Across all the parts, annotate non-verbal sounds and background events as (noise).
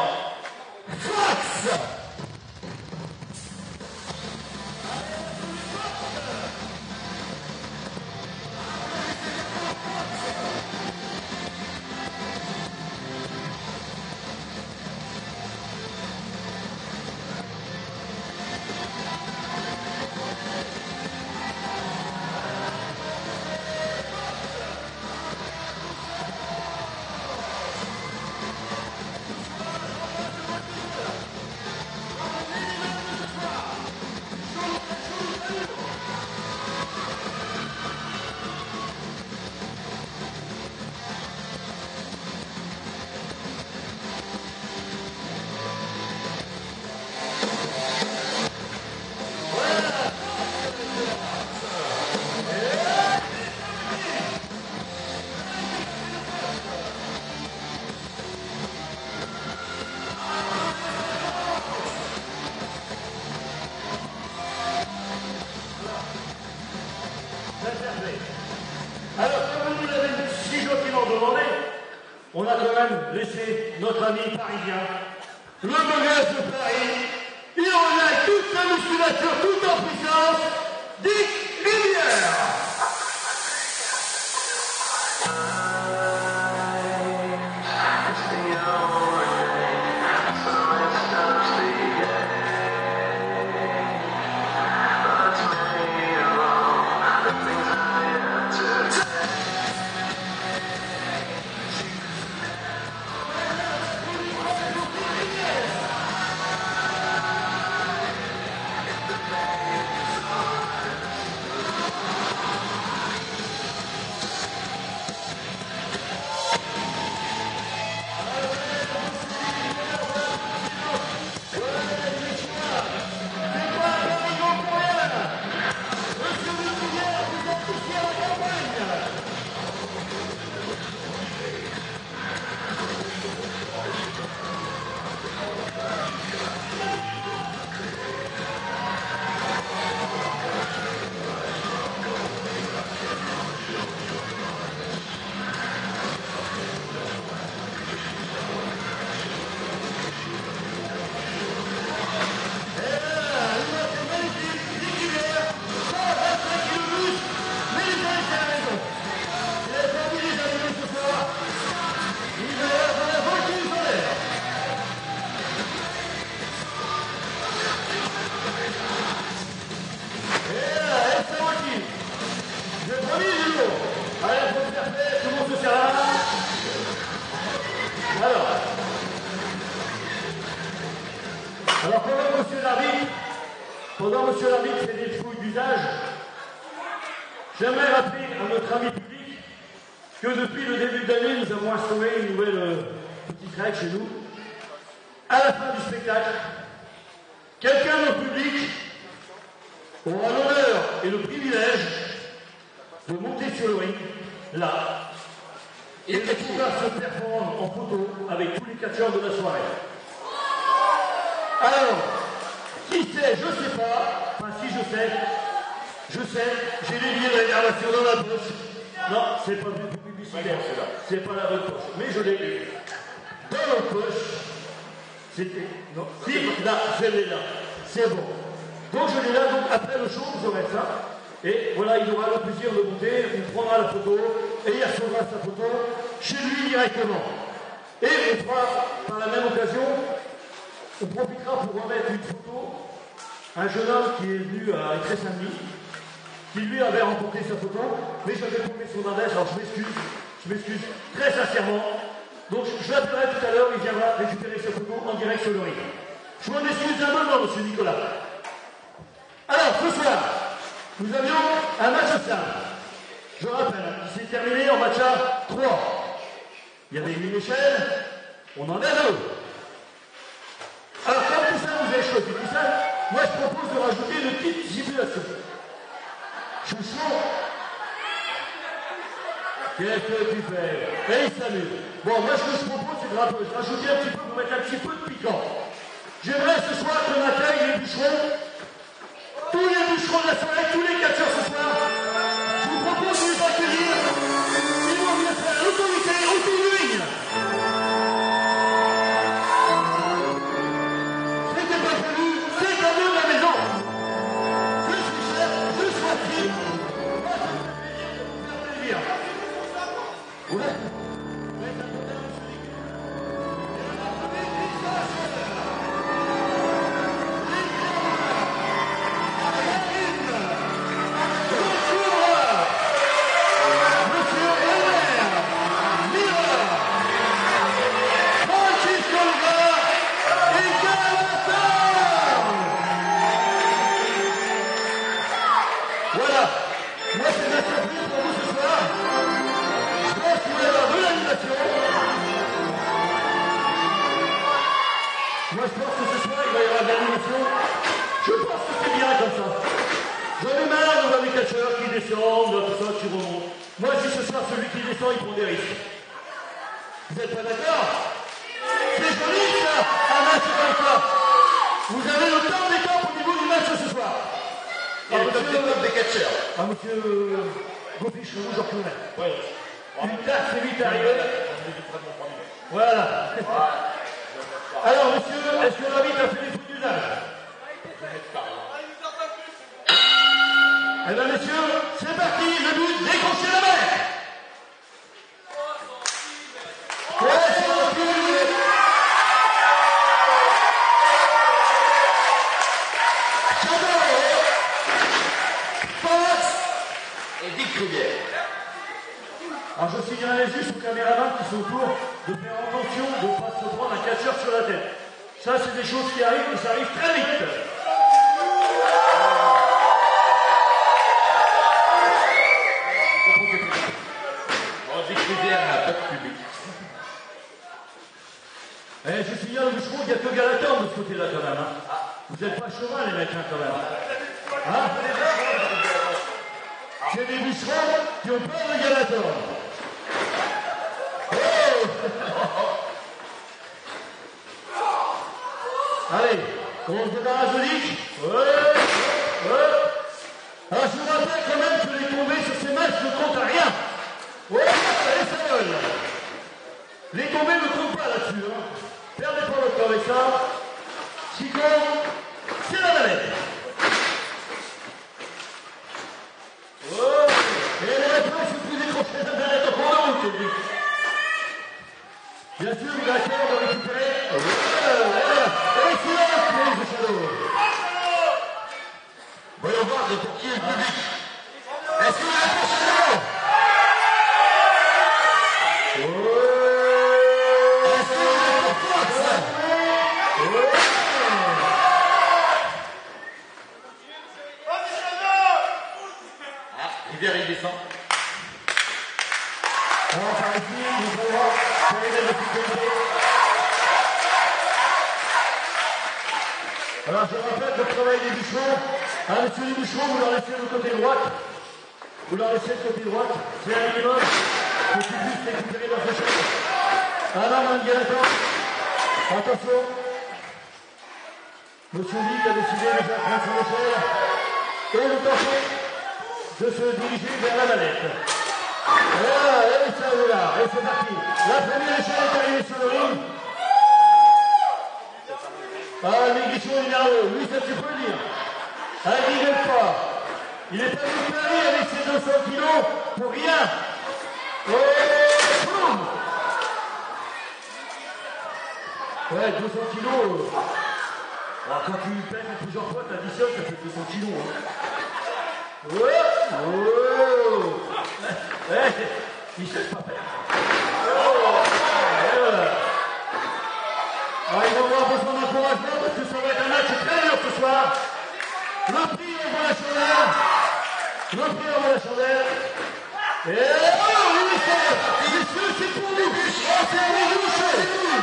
vous (laughs) Alors, comme vous nous l'avez si gentiment demandé, on a quand même laissé notre ami parisien, le beau de Paris, il revient avec toute sa musculature, tout en puissance, Dick Rivière. Nous. À la fin du spectacle, quelqu'un dans le public aura l'honneur et le privilège de monter sur le ring, là, et de pouvoir se performer en photo avec tous les catcheurs de la soirée. Alors, qui sait, je sais pas. Enfin, si je sais, je sais, j'ai les billets de réservation dans la poche. Non, c'est pas du publicitaire, c'est pas la bonne poche. Mais je l'ai. C'était. Non, si, là, je l'ai là. C'est bon. Donc je l'ai là, donc après le show, vous aurez ça. Et voilà, il aura le plaisir de monter, il prendra la photo, et il recevra sa photo chez lui directement. Et on fera, par la même occasion, on profitera pour remettre une photo un jeune homme qui est venu à Saint-Denis, qui lui avait remporté sa photo, mais j'avais trouvé son adresse, alors je m'excuse, je m'excuse très sincèrement. Donc je l'appellerai tout à l'heure, il viendra récupérer sa photo en direct sur le ring. Je m'en excuse un moment, monsieur Nicolas. Alors, ce soir, nous avions un match simple. Je rappelle, il s'est terminé en match à 3. Il y avait une échelle, on en a deux. Alors, comme tout ça, vous avez choisi tout ça, moi je propose de rajouter une petite simulation. Je suis. Qu'est-ce que tu fais Et il s'amuse. Bon, moi ce que je propose, c'est de rajouter un petit peu pour mettre un petit peu de piquant. J'aimerais ce soir qu'on accueille les bûcherons tous les bûcherons de la soirée, tous les catcheurs ce soir. Je signalerai juste aux caméramans qui sont autour de faire attention de ne pas se prendre un catcheur sur la tête. Ça, c'est des choses qui arrivent et ça arrive très vite. Eh, je signale au bûcheron qu'il n'y a que Galator de ce côté-là quand même. hein. Vous n'êtes pas cheval les mecs hein, quand même. Hein? C'est des bûcherons qui ont peur de Galator. Oh Allez, on se débarrasse de. Alors je vous rappelle quand même que les tombées sur ces matchs ne comptent à rien. Ouais, allez, ça. Les tombées ne comptent pas là-dessus. Hein. Perdez pas votre temps avec ça. Ce diriger vers la manette. Voilà, et ça là, et c'est parti. La première échelle est arrivée sur le ring. Ah, le Guichon est nerveux, lui ça tu peux le dire. Ah, il pas. Il est venu Paris avec ses 200 kilos pour rien. Oh, boum Ouais, 200 kilos. alors, quand tu pèses plusieurs fois, t'additionnes, ça fait 200 kilos. Hein. Ouais, il sait pas faire. Oh, et voilà. Alors, ils vont avoir besoin d'encouragement parce que ça va être un match très dur ce soir. Le prix envoie la chandelle. Le prix envoie la chandelle. Et oh, oui, c'est, messieurs, c'est pour nous. Oh, c'est à vous, c'est nous.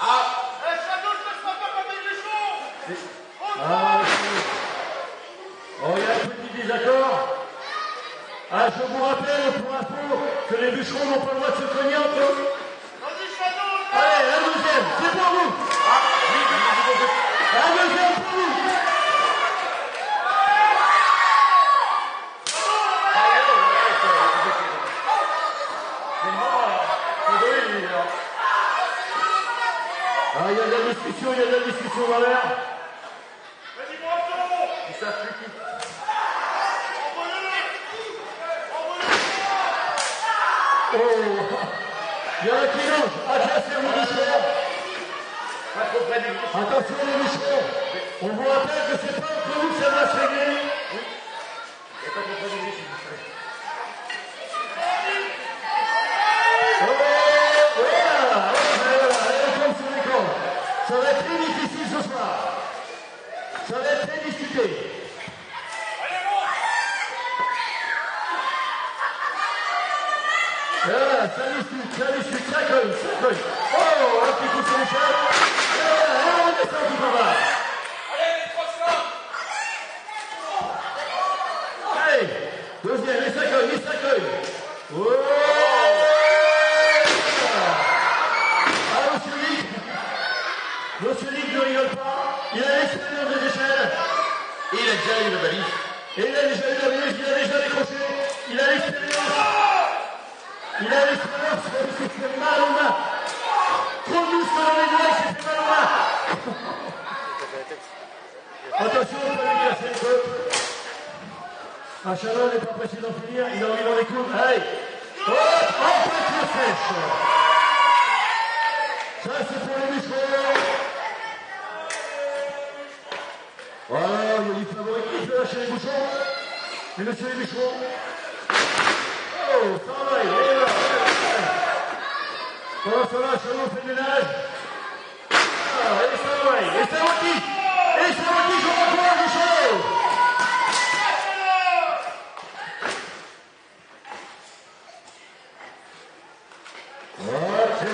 Ah, monsieur. Oh, désaccord. Ah, je vous rappelle pour info que les bûcherons n'ont pas le droit de se cogner entre eux.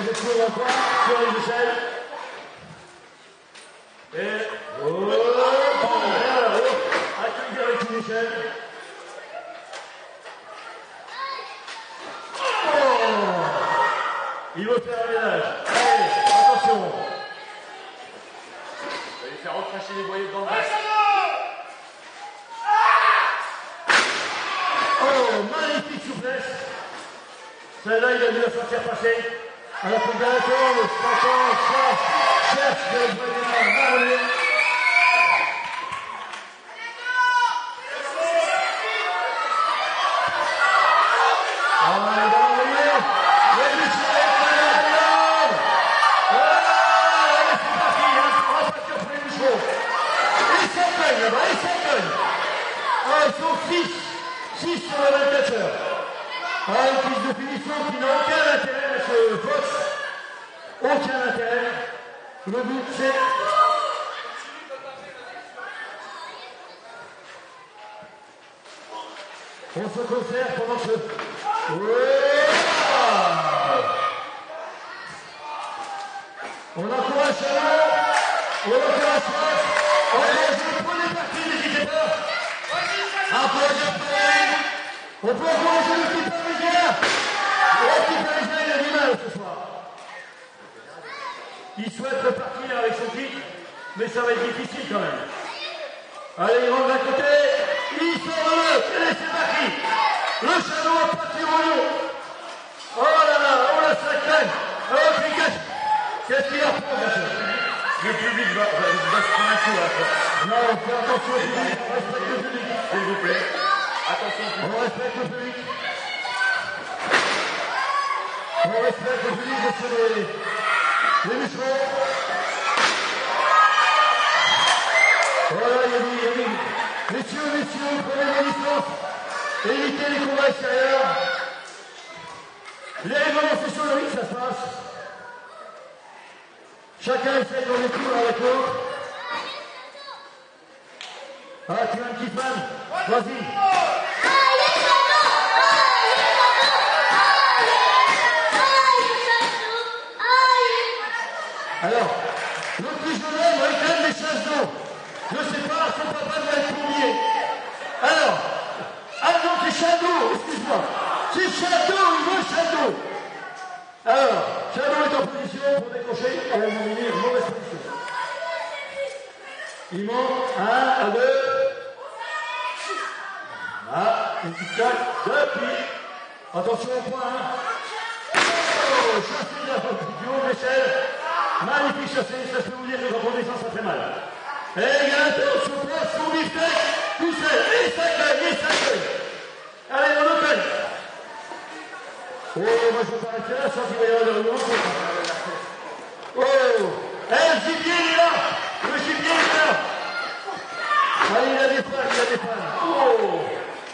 Et, oh, oh, échelle. Oh, il veut faire un ménage. Allez, attention. Il va lui faire recracher les boyaux dans le bas. Oh, magnifique souplesse. Celle-là, il a dû la sentir passer. À la fédération, le 50, cherche, cherche de jouer Ah, il va l'envoyer. Le Michel Fernand. Ah, allez, c'est parti. hein. On va partir pour les bouchons. Il s'en cogne là-bas, il s'en cogne. Ah, ils sont 6. 6 sur la 24 heures. Ah, une prise de finition qui n'a aucun intérêt, monsieur Fox. Aucun intérêt. Le but, c'est. On se conserve pendant. On encourage. On encourage. On encourage le premier parti, n'hésitez pas. Le premier. On peut encourager le petit parisien. Le petit parisien, il a du mal ce soir. Il souhaite repartir avec son titre, mais ça va être difficile quand même. Allez, il rentre d'un côté. Il sort de l'autre. Et c'est parti. Le shadow a parti au lion. Oh là là, oh la sacrée. Oh, Picasso. Qu'est-ce qu'il a pour Le public va, va, va se prendre un coup là. Non, fais attention au public. On respecte le public. S'il vous plaît. Attention. On respecte le public. On respecte le public, monsieur. Voilà, il y a dit. Messieurs, messieurs, prenez vos distances. Évitez les combats extérieurs. Les c'est sur le ring, ça se passe. Chacun essaie de retour avec l'autre. Ah, tu as un petit fan? Vas-y. Alors, le petit jeune homme réclame des chasses d'eau. Je ne sais pas, son papa doit être plombier. Alors, ah non, c'est Shadow, excuse-moi. C'est Shadow, il veut Shadow. Alors, Shadow est en position pour décrocher. A nominé une mauvaise position. Il manque un à deux. Ah, une petite tacle, deux pieds. Attention au point. Hein. Oh, chassé de la de l'échelle. Magnifique chassé, ça je peux vous dire que quand on descend, ça fait mal. Et il y a un tour sur place, son bifteck, tout seul, et ça cogne, et ça cogne. Allez, on cogne. Oh, moi je vais pas rester là, je sens qu'il va y avoir des remontes. Oh, eh, le gibier, il est là. Le gibier, il est là. Allez, il a des fans, il a des fans. Oh.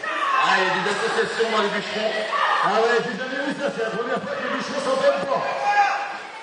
Ah, il y a des associations dans les bûcherons. Ah ouais, j'ai jamais vu ça, c'est la première fois que les bûcherons s'entendent pas.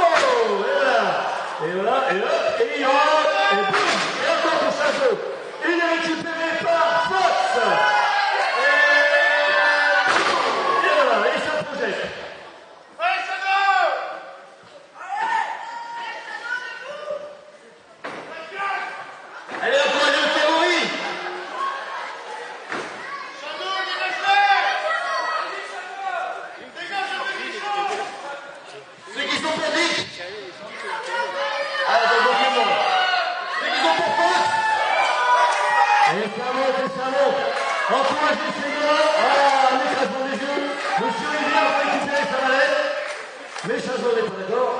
Oh, et là. Et voilà, et hop, et il rentre, et boum, et encore pour Chazot. Il est récupéré par Fox. Et, et voilà, et ça projette. Allez, encouragez le théorie. Ceux qui sont pour Dick. Ah, c'est beaucoup de monde. Ceux qui sont pour Fox. Et ça monte, et ça monte. Encouragez ces gars. Ah, un écrasement des yeux. Monsieur Rivière va récupérer sa mallette. Mais Chazot n'est pas d'accord.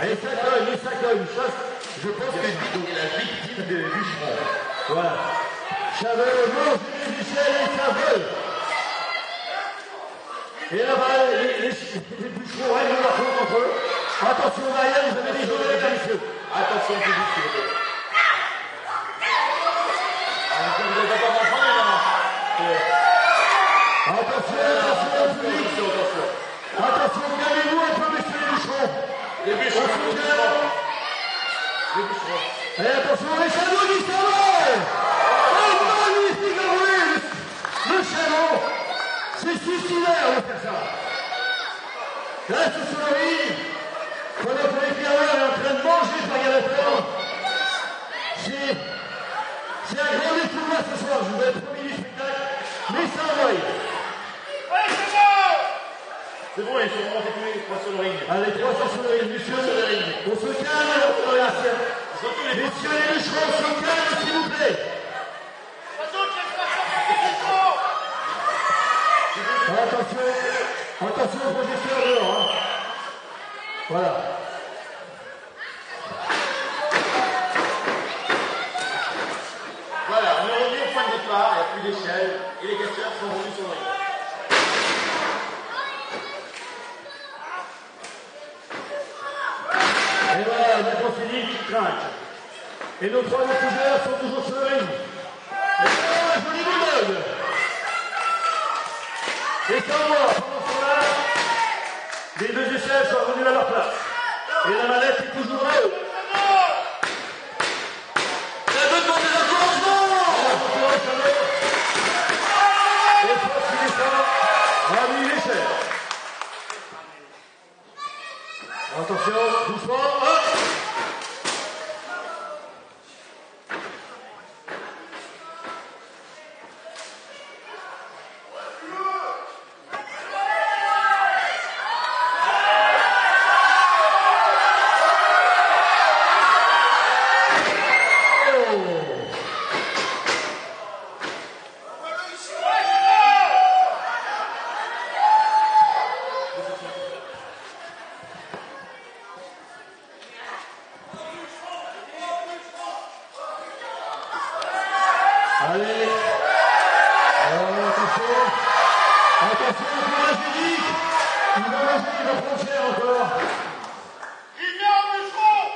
Et ça cogne, et ça cogne. Ça, je pense que C'est la victime des bûcherons. Voilà. Chaveux mange Michel et Chaveux. Et là-bas, les, les, les bûcherons règlent leur compte entre eux. Attention derrière, vous avez des jeux mesdames messieurs. Attention, s'il vous plaît. Ah. Attention, attention. Attention, attention. Attention, les bûcherons. Les bûcherons, On les bûcherons. Les bûcherons. Et attention, les shadows du salon Oh, magnifique Le shadow C'est suicidaire de faire ça envoie C'est bon, ils sont remontés tous les trois sur le ring. Allez, trois sur le ring, messieurs, on se calme, on regarde ça. Surtout les Messieurs les bûcherons, on se calme, s'il vous plaît Attention, attention au projecteur dehors. Hein. Voilà, on est il n'y a plus d'échelle, et les casseurs sont revenus sur le ring. Et voilà, c'est Nick qui trinque. Et nos trois découverts sont toujours sur le ring. Et voilà, joli. Et sans moi, pendant ce temps-là, les deux échelles sont revenues à leur place. Et la mallette est toujours là. Attention, doucement, hop Oh, la jolie pirouette. Et euh, oh,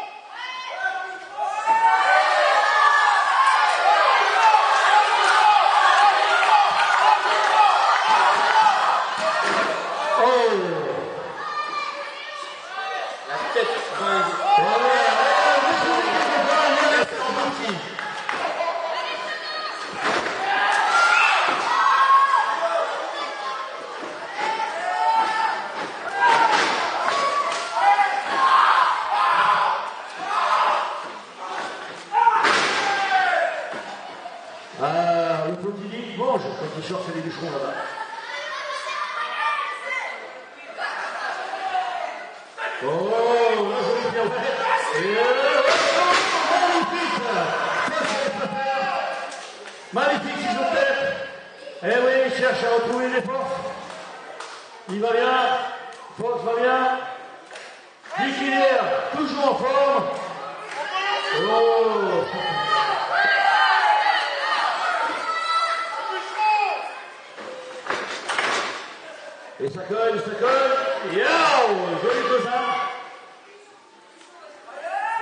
faire. Magnifique, s'il vous. Eh oui, il cherche à retrouver les forces. Il va bien. Force va bien. Liquidaire, toujours en forme. Oh. Et ça colle, ça colle. Yao Joli cousin. Hop Restaurez la souplesse.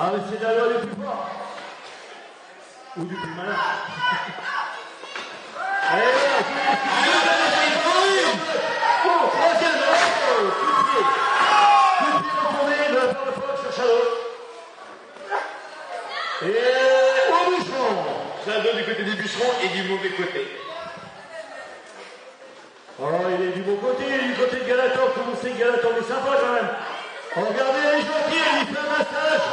Ah, mais c'est d'ailleurs le plus fort. Ou du plus malin. Allez, Oh, oh. Et au bouchon. Shadow du côté des bûcherons et du mauvais côté. Oh, il est du bon côté, il du côté de Galator, comme on sait que Galator est sympa quand même. Oh, regardez, gentille, elle lui fait un massage.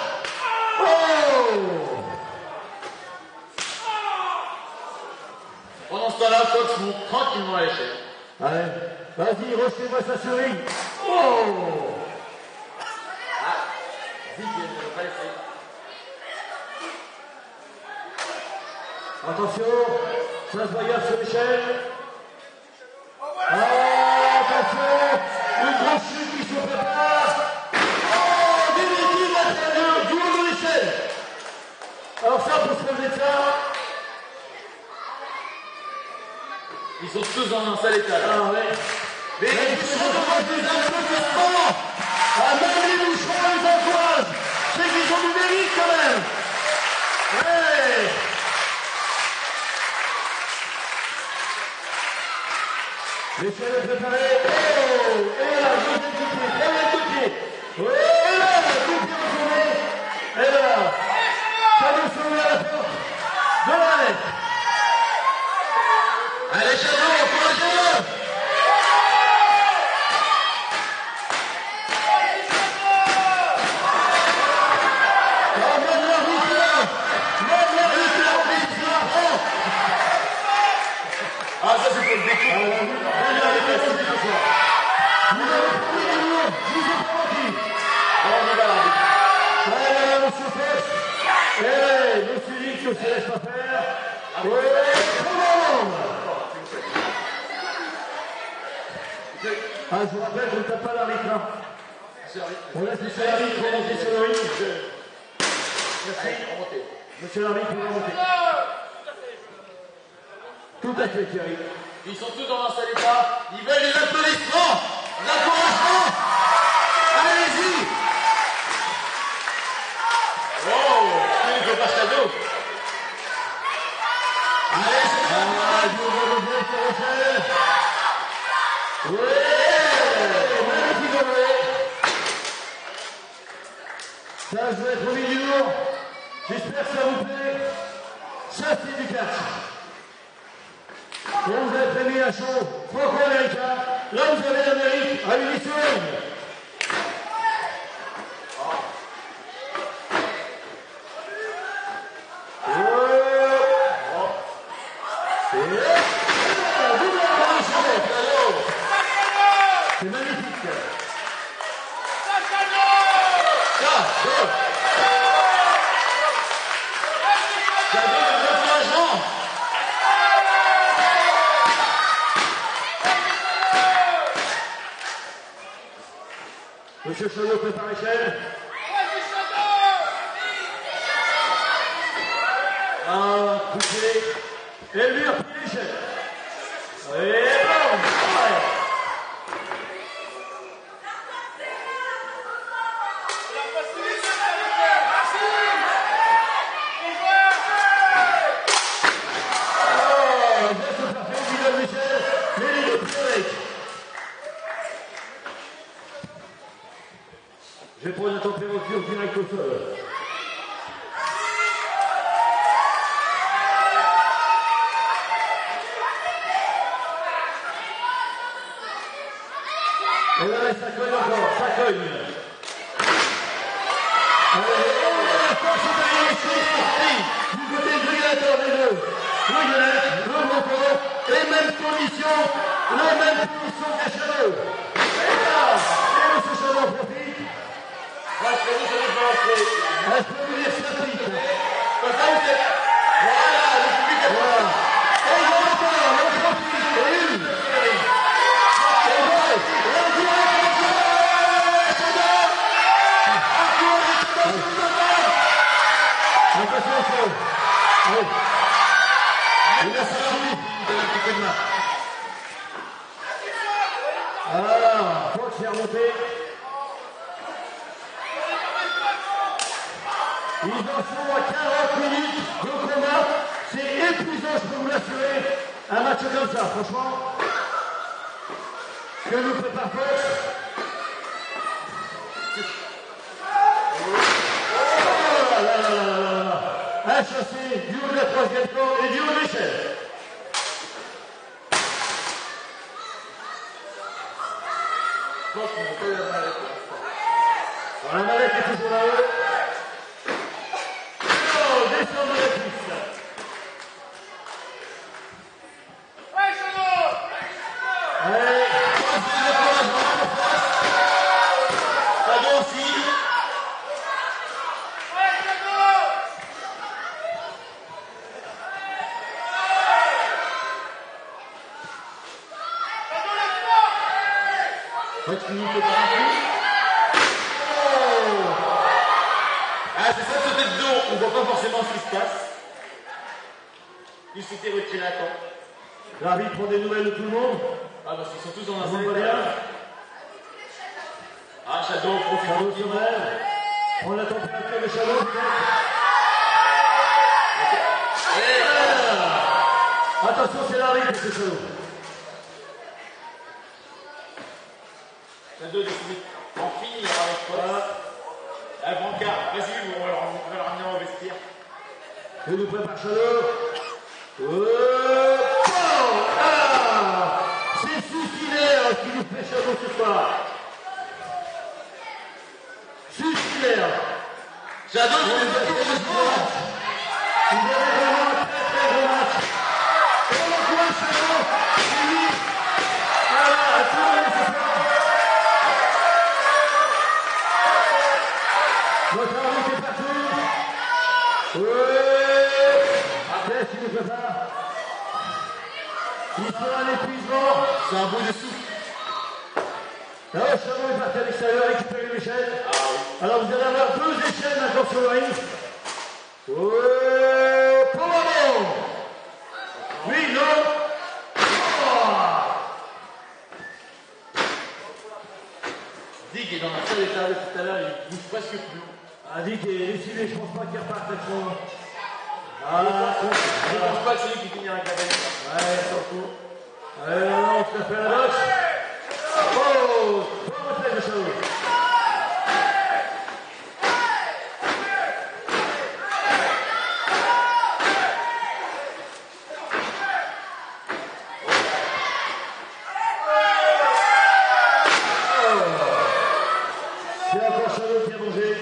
Oh Temps-là, Fox monte tranquillement à l'échelle. Allez, vas-y, ça sur ring. Oh. Attention, ça se bagarre sur l'échelle. Ah, attention, une grosse chute qui se prépare. Oh, définitive l'intérieur, du haut de l'échelle. Alors ça, pour se relever de ça, Ils sont tous dans un sale état là. ah ouais. Mais les bûcherons demandent des applaudissements Ah, même les boucherons les encouragent. C'est qu'ils ont du mérite quand même. Ouais. Est préparée. Oh Et là, deuxième coup de pied, troisième coup de pied. Oh, Ah, je vous rappelle, on ne tape pas l'arbitre. hein. On laisse monsieur l'arbitre remonter sur le ring. Remontez. Monsieur l'arbitre, vous remontez. Tout à fait, Thierry. Ils sont tous dans un sale état. Ils veulent des applaudissements. Allez-y. Ça, je vais être au milieu. J'espère que ça vous plaît. Ça, c'est du catch. Et vous avez prévu un show franco-américain. Là, vous avez l'Amérique à l'émission. C'est magnifique. Shadow. Shadow, l'encouragement. Monsieur Chauillot prépare l'échelle. Ah, couché. Et pris l'échelle. Et bon, ouais. Oh, geste parfait, Guillaume Michel, mais il est plus avec. Je vais prendre la température direct au sol. Et là, ça cogne encore, ça cogne. Allez, la force est derrière ici, sorti. Du côté du régulateur des deux. Le gueulette, le moteur, les mêmes conditions, les mêmes conditions que Chalot. Et là, et M. Chalot profite. Rassurez-vous, ça va se Est-ce que vous voulez ça pique Comme ça, vous êtes. Voilà, le public est Voilà. Et le moteur, le profit, et une. Et deux, et un direct, et deux. Attention, Flo. Allez. Il a sorti. Donne un petit coup de main. Ah, Fox est remonté. Ils en sont à 40 minutes de combat. C'est épuisant, je peux vous l'assurer. Un match comme ça, franchement. Que nous prépare Fox Oh là là là là là là. Un chassé du haut de la troisième corde et du haut de l'échelle. Je pense qu'on peut la main pour l'instant. Voilà, la mallette est toujours là-haut. Oh, descend de la piste. Allez, Ça va aussi. Fox finit que par un coup. Oh Ah, c'est ça de sauter de dos. On voit pas forcément ce qui se passe. Il s'était retiré à temps. l'arbitre prend des nouvelles de tout le monde. Ah, parce qu'ils sont tous dans un Vous seul voyez état. Ah, Shadow profite Chalot se tranquillement. lève. Prend la température de Chalot. Ah. Attention, c'est l'arbitre, c'est Chalot. D'en finir avec Fox. Ah, Brancard, vas-y, on va le ramener au vestiaire. Que nous prépare Chalot. Oh, ah, c'est suicidaire qui nous fait Chalot ce soir. Suicidaire. Changement. match. Il y avait vraiment un très très gros match. Et on voit Chalot. C'est lui. Voilà, à tout le monde ce soir. Notre arbitre est partout. Ouais. Qu'est-ce qu'il nous fait ça Il faut un épuisement. C'est un bout de souffle. Alors, Chalot est parti à l'extérieur récupérer l'échelle. Alors, vous allez avoir deux échelles maintenant sur le ring. Pour Maman. Oui, non. Oh. Dig est dans un seul état de tout à l'heure, il bouge presque plus. Ah, qu'il est décidé, je pense pas qu'il reparte avec son. Je Ah, pense- Je pense pas que c'est lui qui finira avec la balle. Ouais, surtout. Ouais, non, non, tout à fait la boxe. Oh, bon retrait de Chalot. C'est encore Chalot qui a mangé.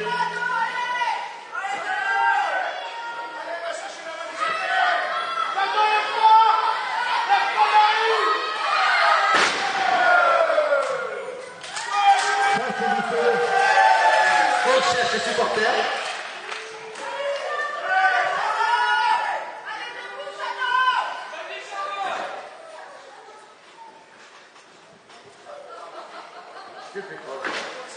Ça, c'est du feu. Fox cherche ses supporters. Que fait Fox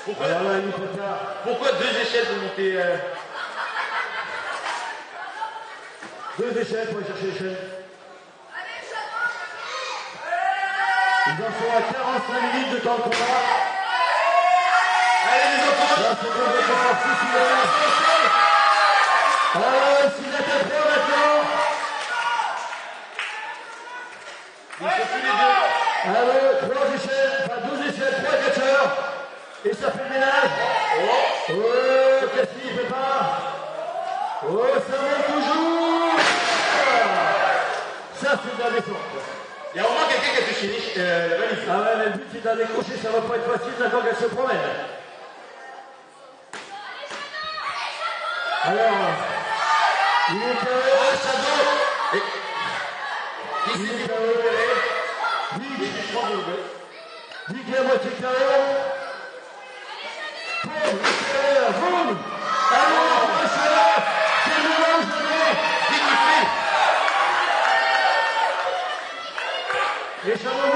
Pourquoi, Alors là, il nous prépare. pourquoi deux échelles pour monter euh, Deux échelles pour aller chercher l'échelle. Ils en sont à 45 minutes de temps de combat. Allez les enfants Là, c'est bon, de combat suicidaire. Alors, s'il a fait peur maintenant. Ils sont tous les deux. Alors, trois échelles, enfin deux échelles, trois catcheurs. Et ça fait le ménage. Oh, qu'est-ce qu'il fait pas Oh, ça monte toujours Ça, c'est de la descente. il y a au moins touché euh, la valise? Ah ouais, mais le but, c'est d'aller décrocher, ça va pas être facile, d'accord, qu'elle se promène. Alors, il est KO. Il est KO. Moitié KO. Qui fait Et Shadow monte